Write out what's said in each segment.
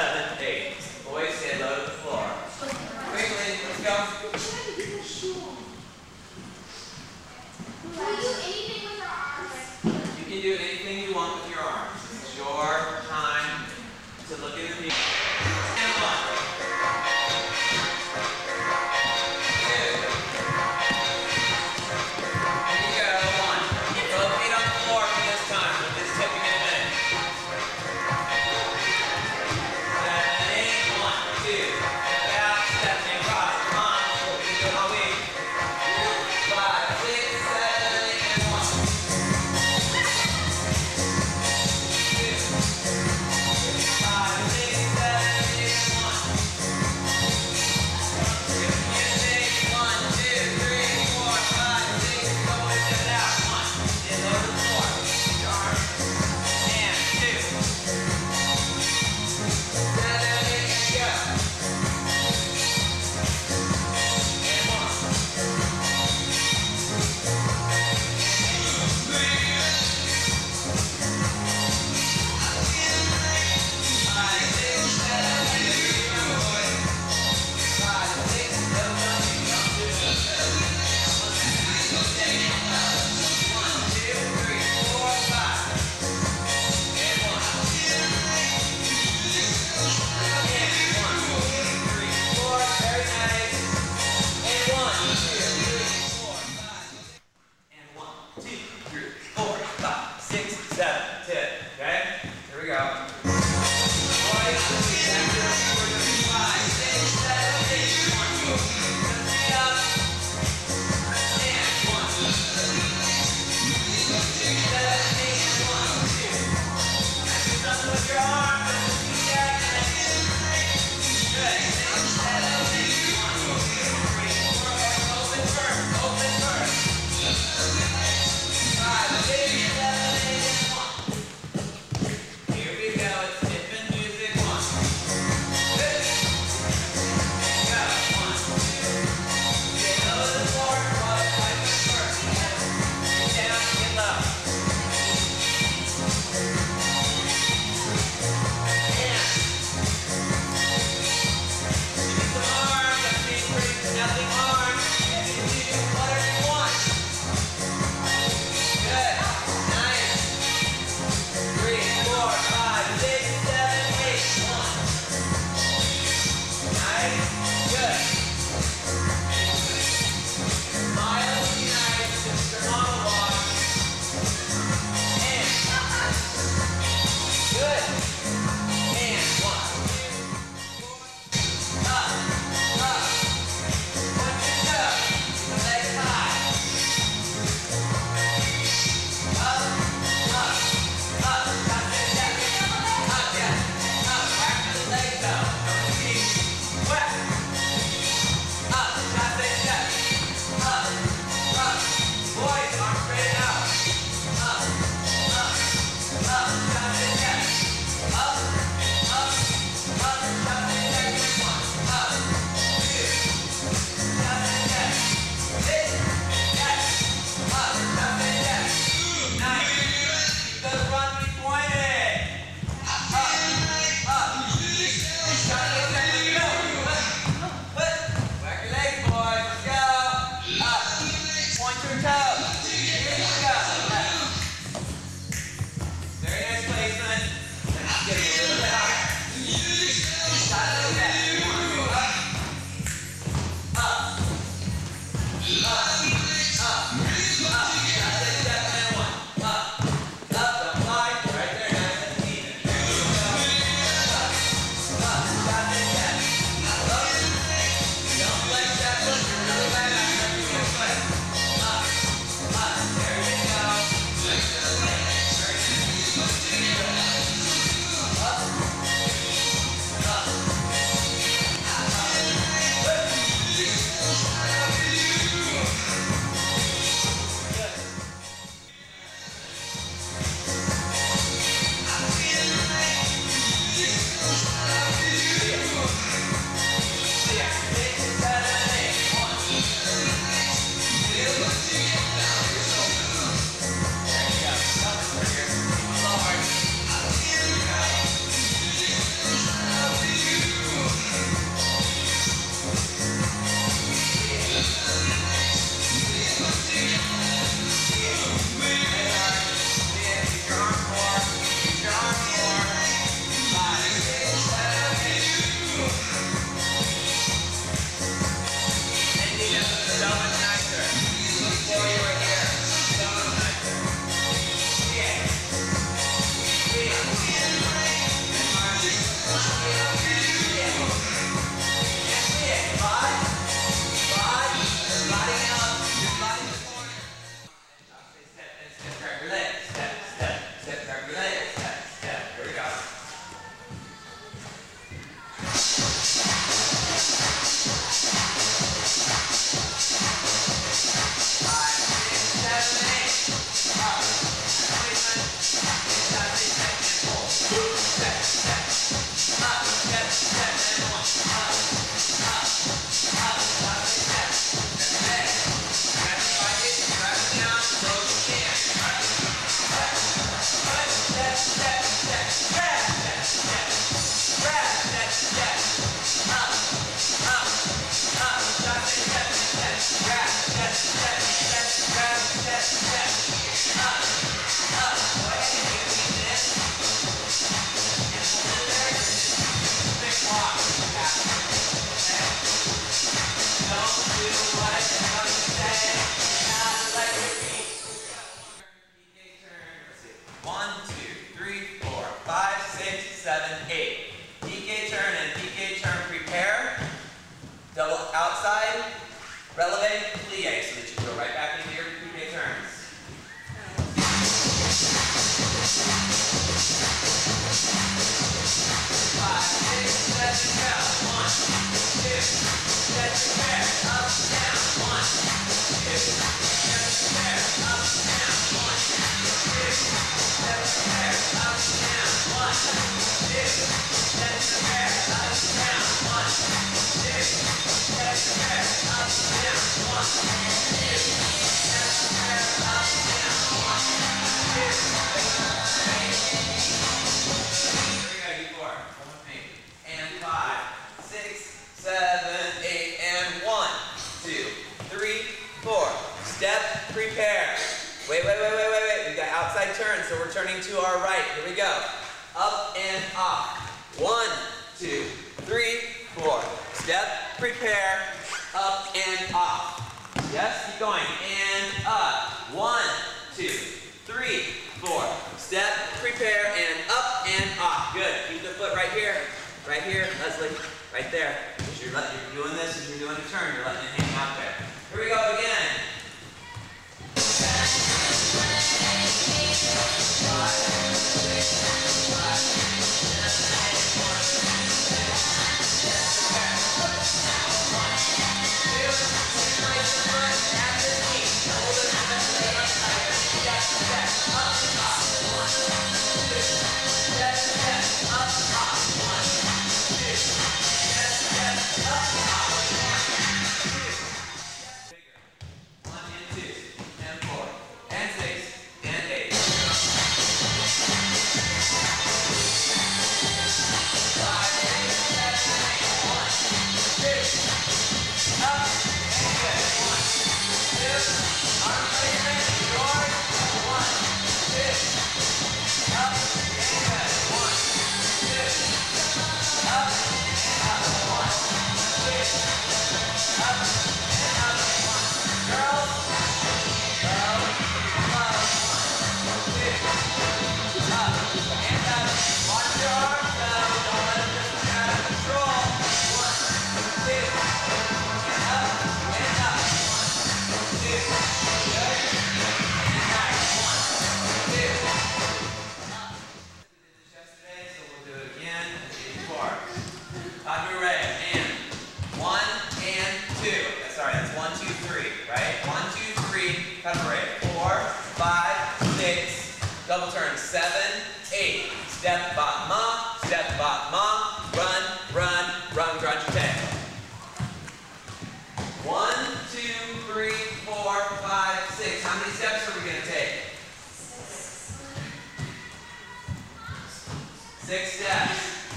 seventh day.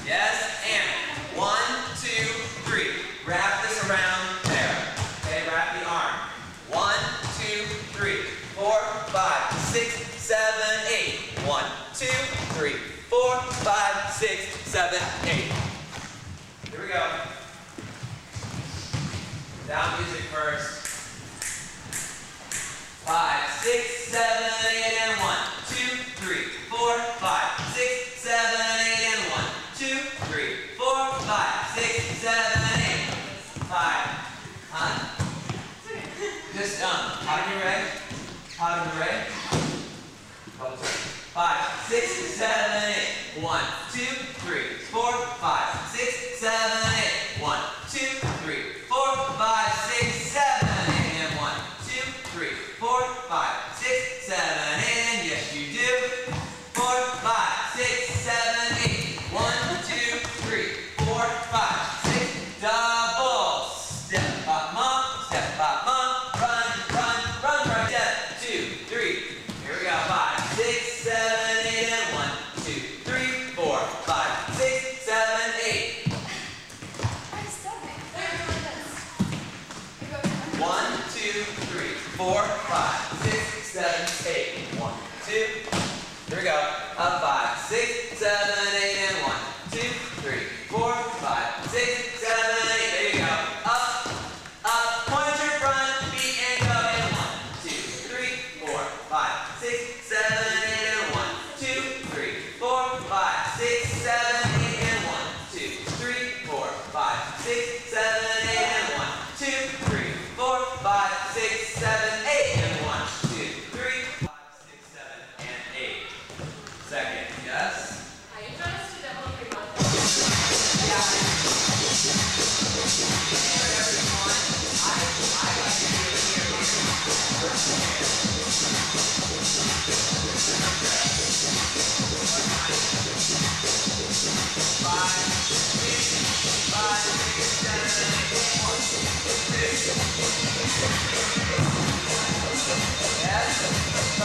Yes, and one, two, three. Wrap this around there. Okay, wrap the arm. One, two, three, four, five, six, seven, eight. One, two, three, four, five, six, seven, eight. Here we go. Down music first. Five, six, seven, eight, and one. numbers, right? Oh, five, six, seven, eight. One, two, three, four, five, six, seven, eight.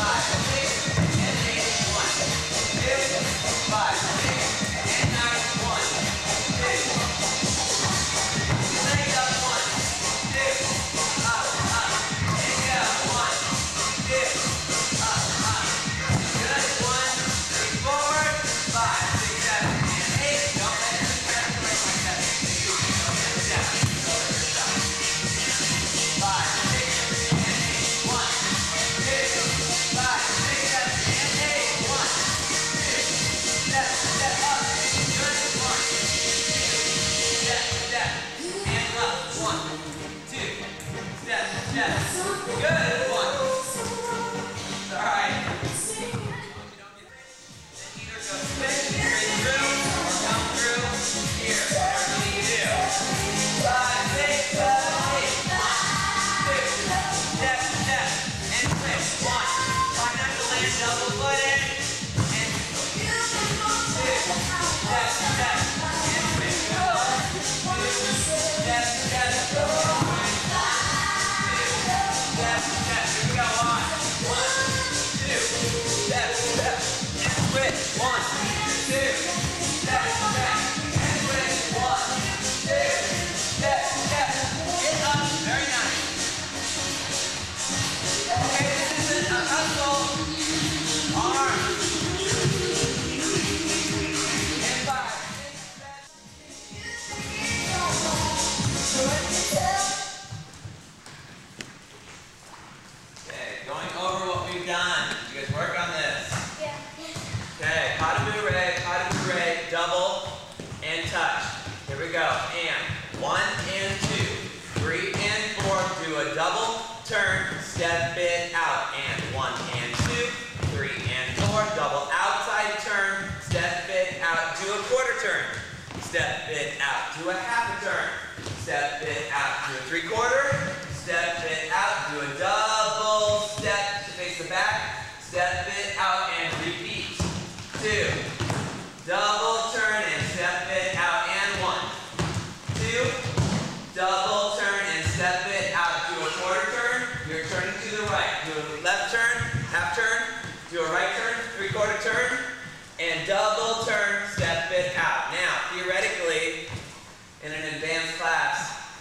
alive.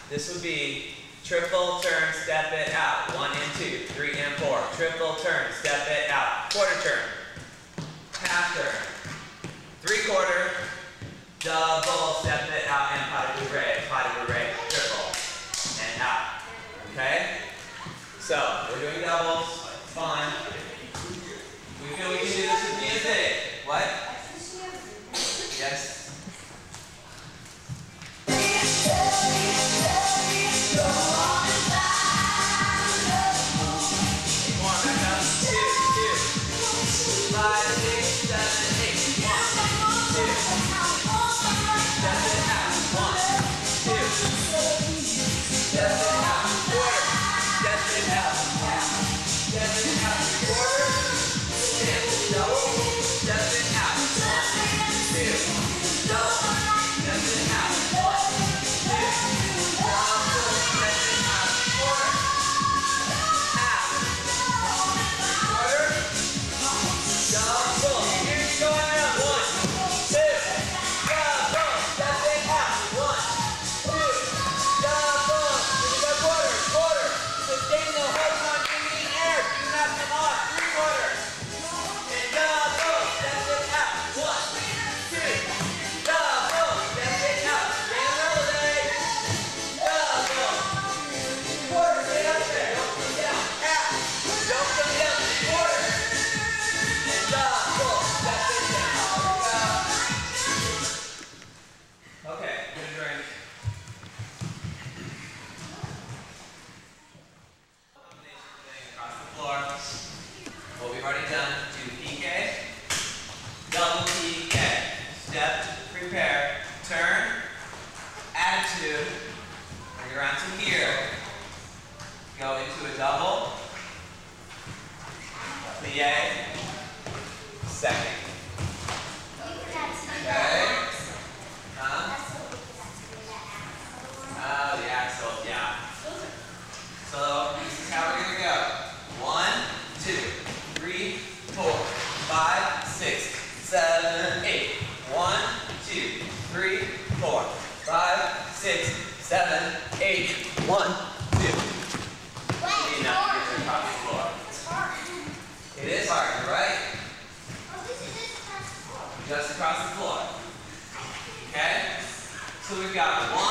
This would be triple, turn, step it out. One and two, three and four. Triple, turn, step it out. Quarter turn, half turn, three quarter, double, step it out, and pas de bourrée, pas de bourrée, triple, and out. Okay? So, we're doing doubles, fun. We feel we can do this with music. What? Yes. Got one,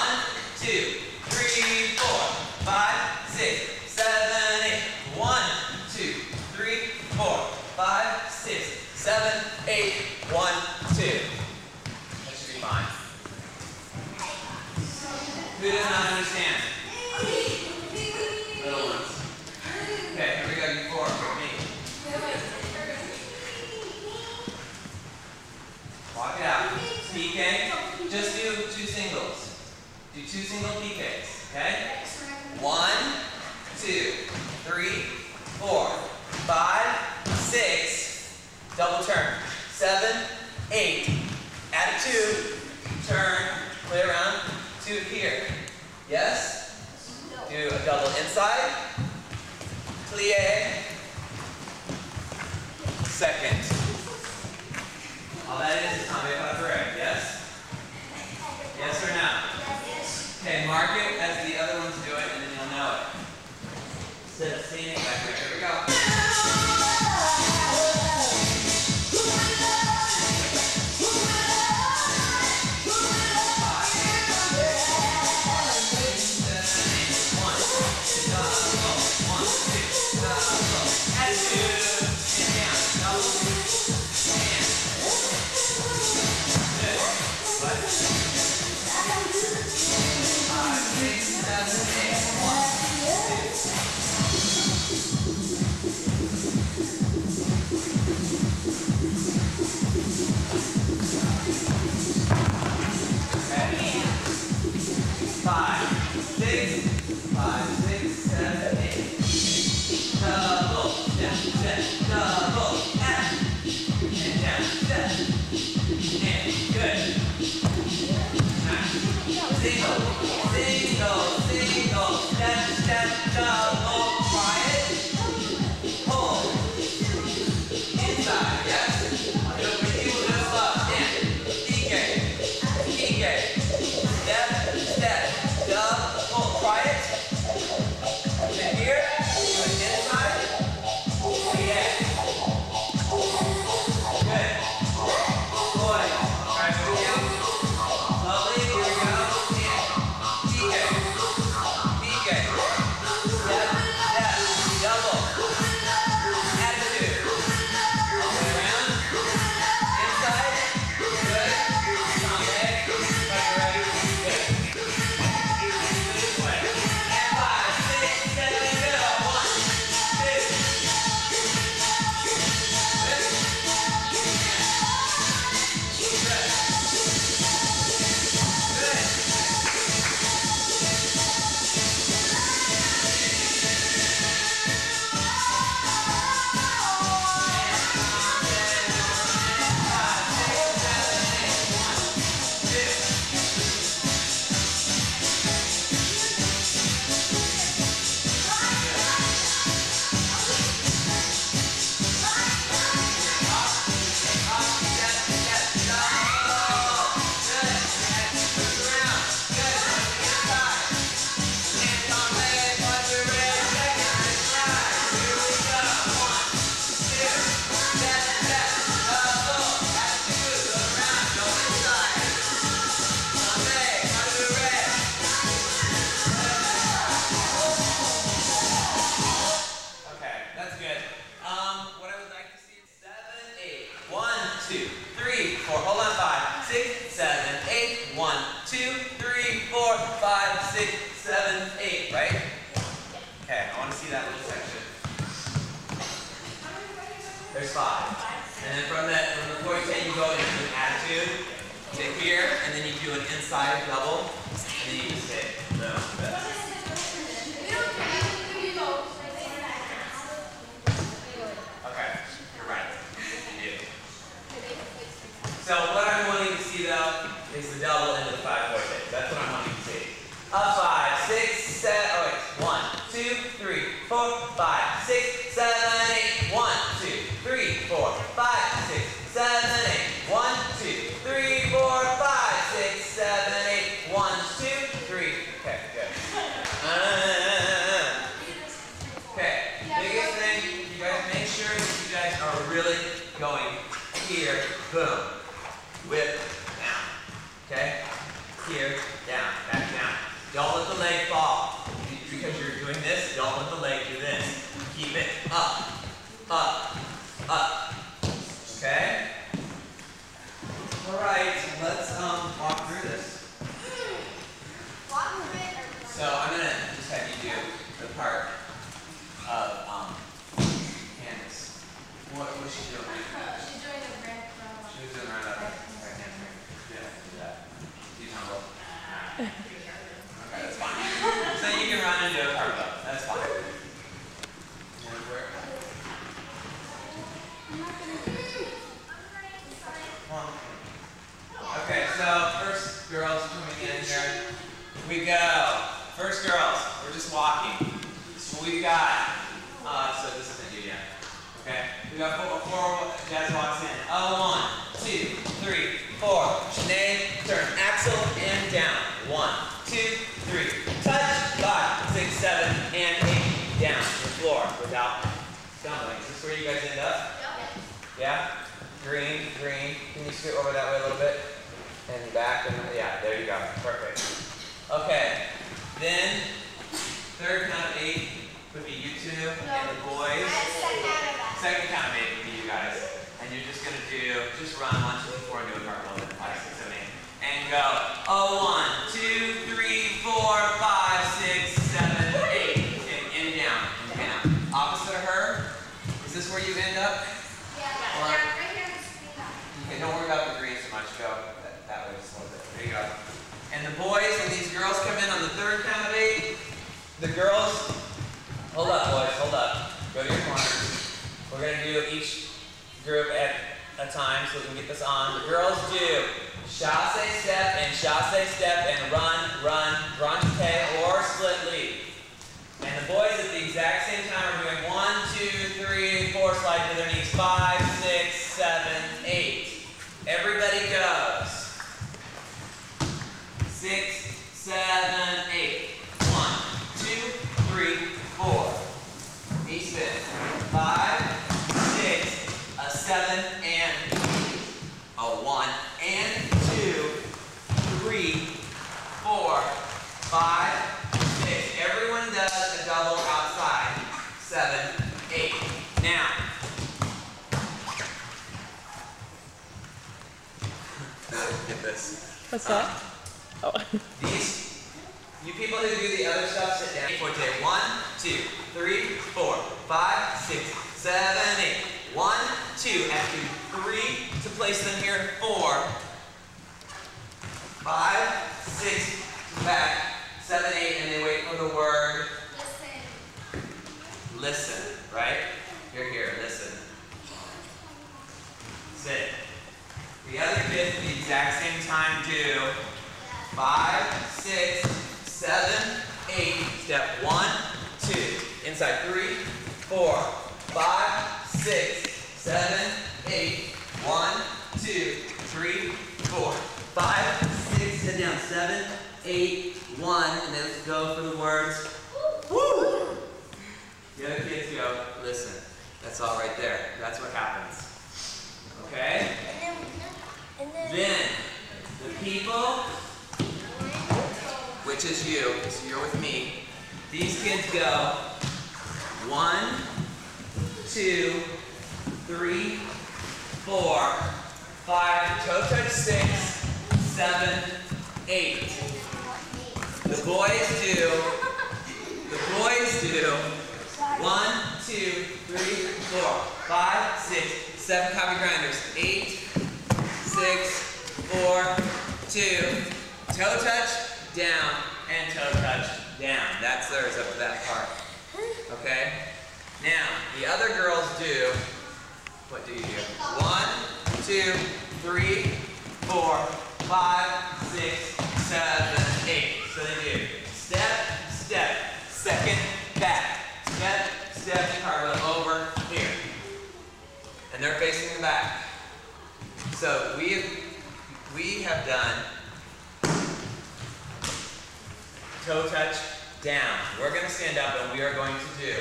toe touch, down. We're going to stand up and we are going to do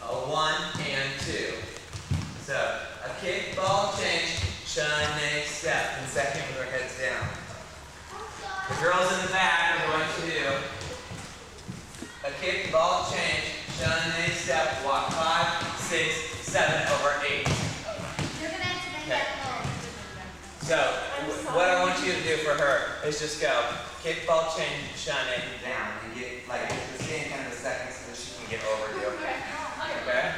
a one and two. So a kick, ball, change, chaîné, step, and second with our heads down. The girls in the back are going to do a kick, ball, change, chaîné, step, walk five, six, seven, over eight. You're going to have to bend okay. So, what I want you to do for her is just go kickball chain shining down and get like the same kind of a second so that she can get over you. Okay?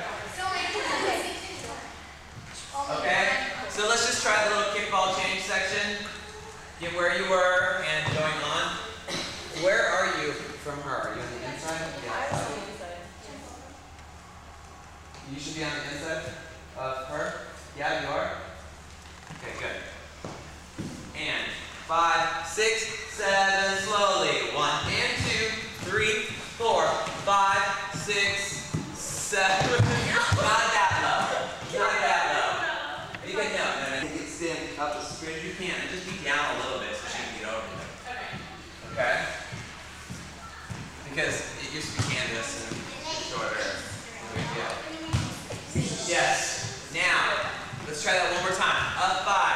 Okay? So let's just try the little kickball change section. Get where you were and going on. Where are you from her? Are you on the inside? Yeah. You should be on the inside of her. Yeah, you are. Okay, good and five, six, seven, slowly. One and two, three, four, five, six, seven. Not that low. Not that low. You can help. You can Extend up as straight as you can just be down a little bit so she can get over there. Okay? Because it used to be canvas and shorter. Yes. Now, let's try that one more time. Up five.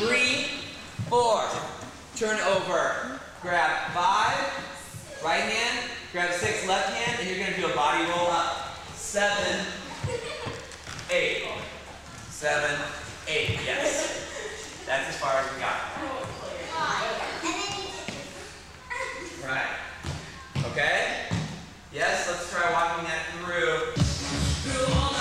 three, four. Turn over. Grab five, right hand. Grab six, left hand, and you're going to do a body roll up. Seven, eight. Seven, eight. Yes. That's as far as we got. Right. Okay? Yes, let's try walking that through.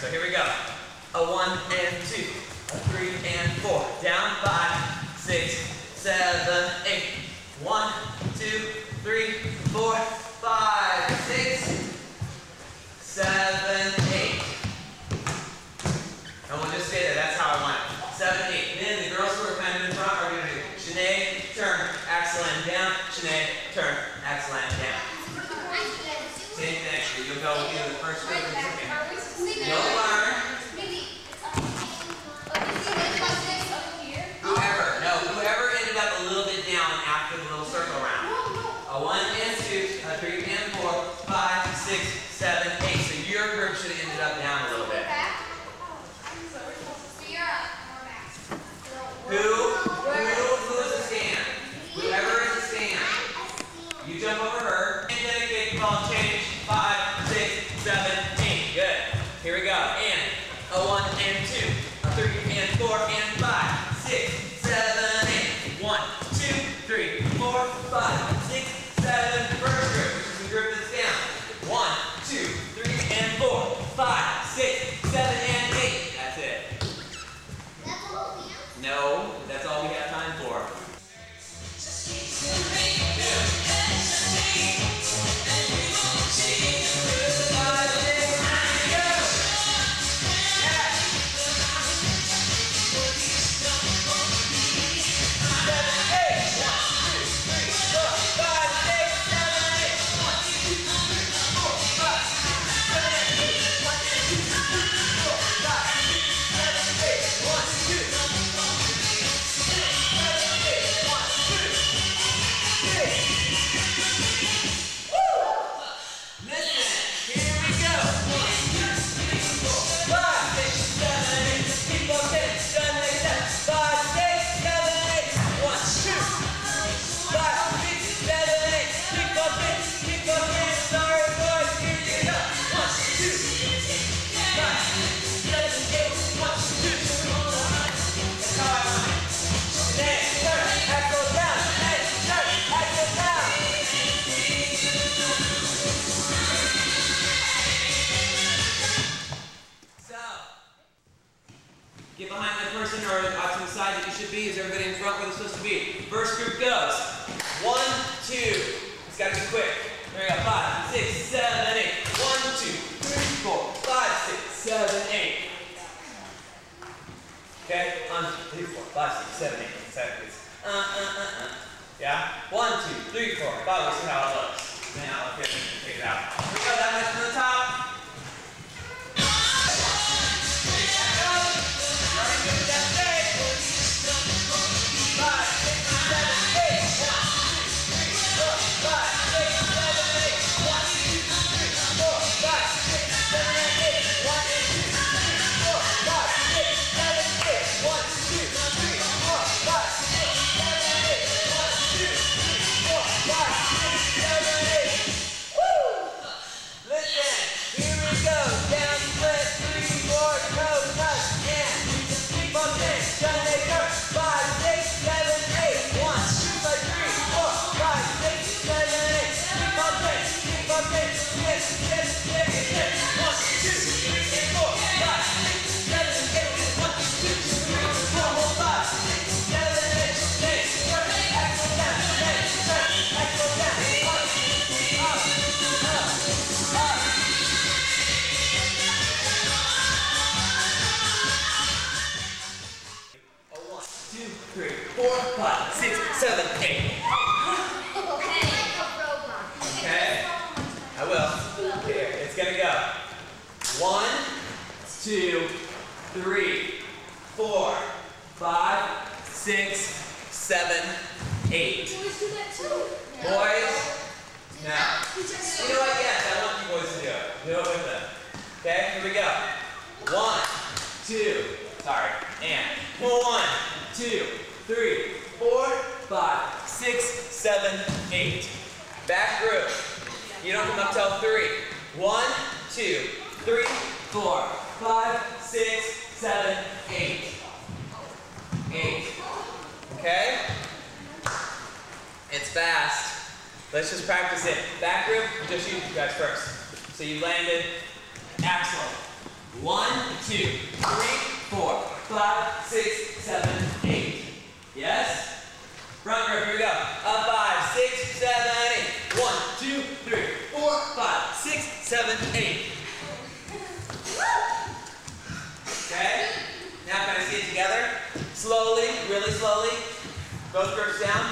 So here we go. A one and two, a three and four. Down five. Okay? It's fast. Let's just practice it. Back grip, just you guys first. So you landed. Axel. One, two, three, four, five, six, seven, eight. Yes? Front grip, here we go. Up five, six, seven, eight. One, two, three, four, five, six, seven, eight. Okay? Now can I see it together? Slowly, really slowly. Both groups down.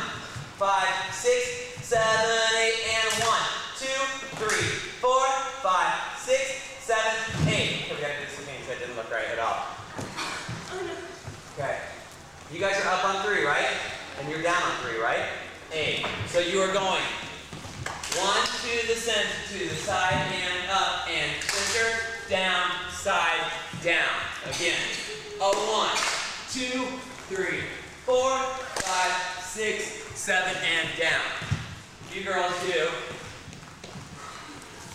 Five, six, seven, eight, and one, two, three, four, five, six, seven, eight. Okay, we gotta do this again that didn't look right at all. Okay. You guys are up on three, right? And you're down on three, right? Eight. So you are going one to the center, to the side, and up, and center, down, side, down. Again. A one, two, three, four, five, six, seven, and down. You girls do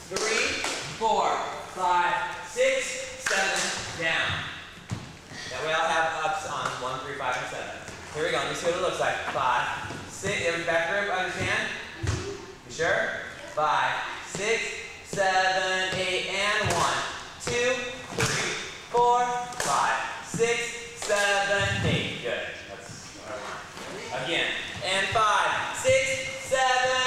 three, four, five, six, seven, down. That way I'll have ups on one, three, five, and seven. Here we go. Let me see what it looks like. Five, six. Every back group, understand? You sure? Five, six, seven, eight, and one, two, three, four, five, six, seven, eight. Good. That's what I want. Again. And five, six, seven,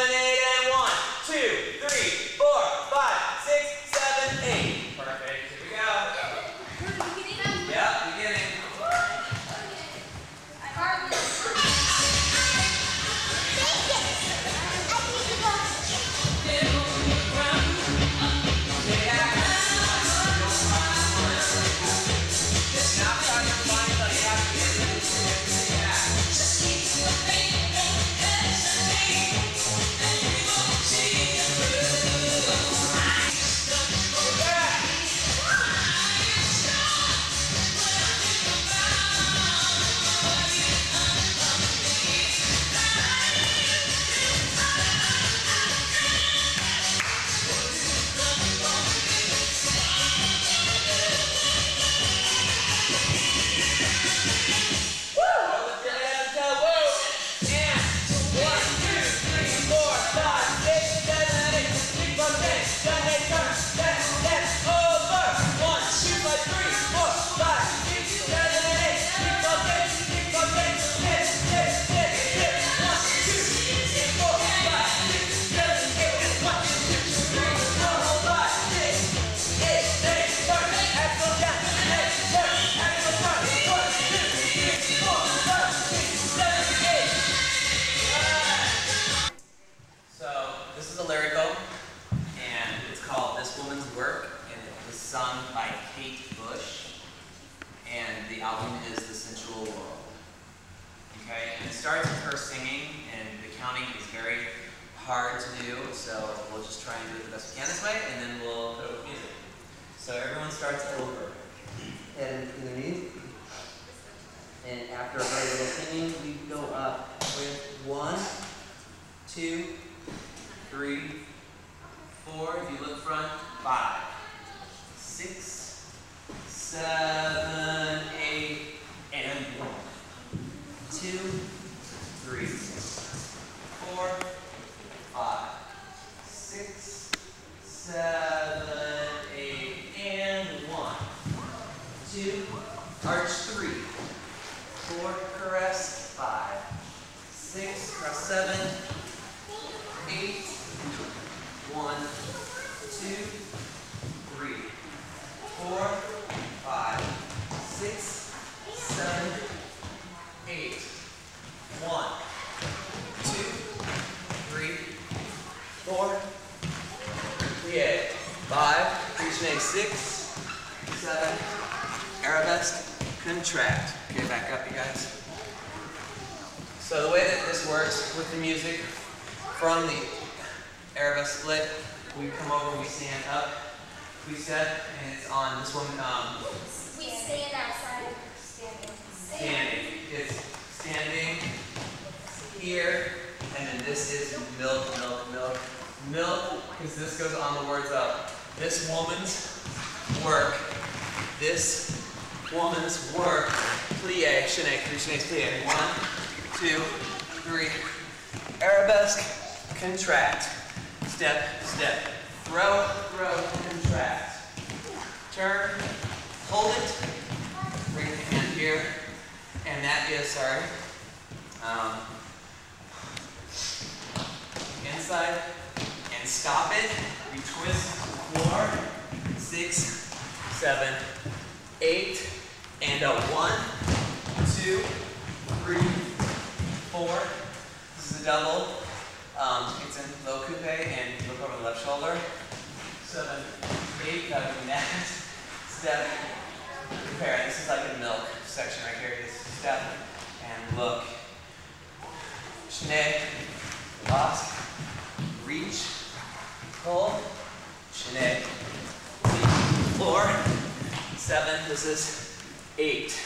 three. One, two, three. Arabesque, contract. Step, step. Throw, throw, contract. Turn, hold it, bring the hand here, and that is, sorry, um, inside, and stop it, we twist, four, six, seven, eight, and a one, two, three, four, this is a double, um, it's in low coupe, and you look over the left shoulder, seven, eight, gotta do that, step, prepare. This is like a milk section right here. Just step and look. Chaîné, lost, reach, pull, chaîné, floor, seven, this is eight,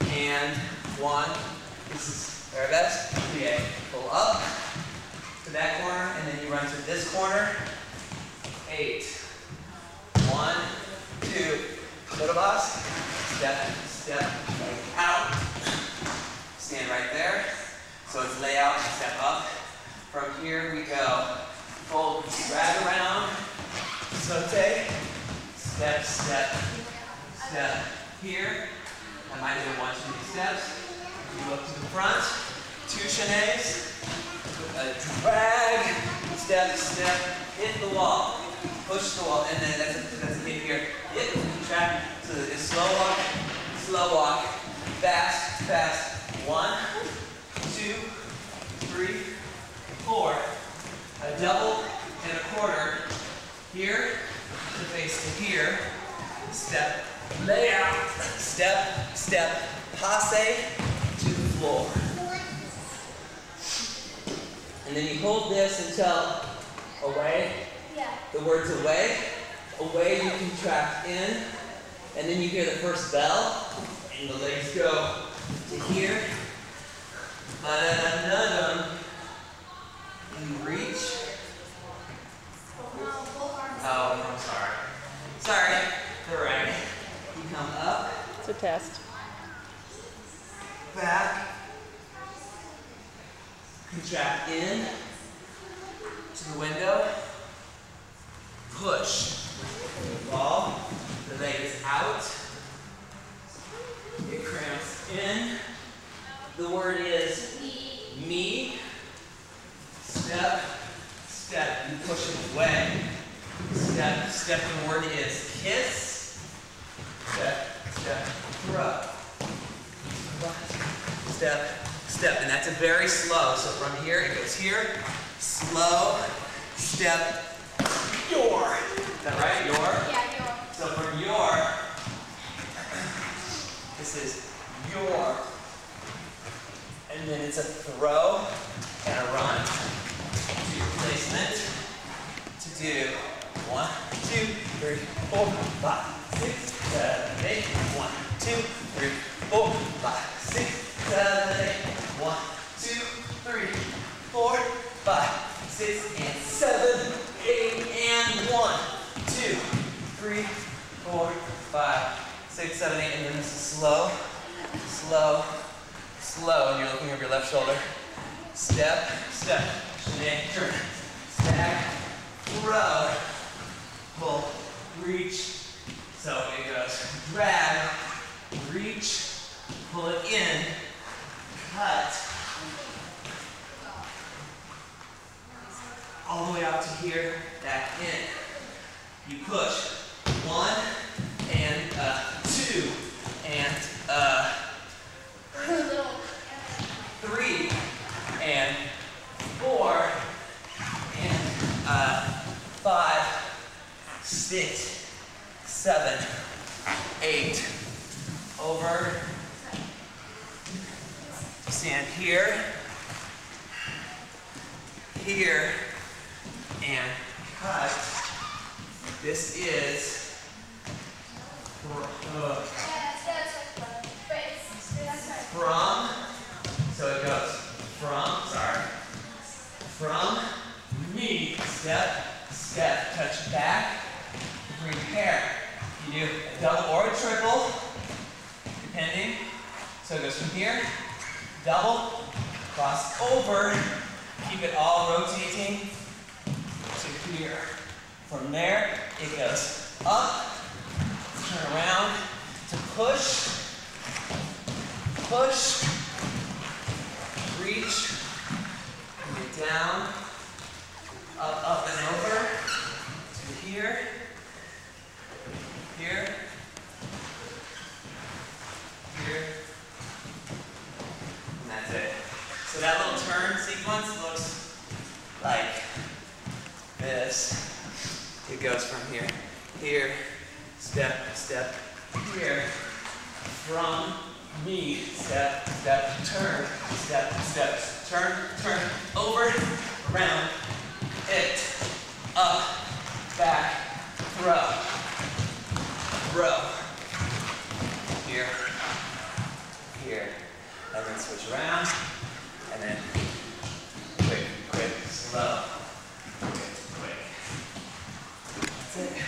and one, this arabesque, plie, pull up to that corner, and then you run to this corner, eight, one, two, little boss, step, step, like out, stand right there, so it's lay out and step up. From here we go, fold, drag around, saute, step, step, step here. I might do one too many steps. Look to the front, two chaînés, a drag, step, step, hit the wall, push the wall, and then that's that's hit here. Hit, contract, so it's slow walk, slow walk, fast, fast. One, two, three, four. A double and a quarter. Here, to face to here. Step, lay out, step, step, passe to the floor. And then you hold this until away, Yeah. the words away, away you contract in, and then you hear the first bell, and the legs go to here. Ba-da-da-da-dum. You reach. No, both arms. Oh, I'm sorry. Sorry. They're right. You come up, It's a test. back, contract in to the window, push. Ball, the leg is out. It cramps in. The word is me. Step, step. You push it away. Step, step. The word is kiss. Step, step, throw. Step, step. And that's a very slow. So from here, it goes here. Slow, step, your. Is that right? Your? Yeah, you're. So from your, this is your. And then it's a throw and a run. Do your placement to do one, two, three, four, five, six, seven, eight. One, two, three, four, five, seven. One, two, three, four, five, six, and seven, eight, and one, two, three, four, five, six, seven, eight, and then this is slow, slow, slow, and you're looking over your left shoulder. Step, step, shake, turn, stack, throw, pull, reach. So it goes. Drag, reach, pull it in, cut, all the way out to here, back in. You push one and uh, two and uh, three and four and uh, five, six, seven, eight, over, stand here, here, and cut. This is from, so it goes from, sorry, from me, step, step, touch back, repair. You do a double or a triple, depending. So it goes from here, double, cross over, keep it all rotating to here. From there, it goes up, turn around to push, push, reach, it down, up, up and over, to here, here, and that's it. So that little turn sequence looks like this. It goes from here, here, step, step, here, from me, step, step, turn, step, step, turn, turn, over, around, it, up, back, throw, throw, here, here, and then switch around, and then quick, quick, slow, quick, quick. That's it.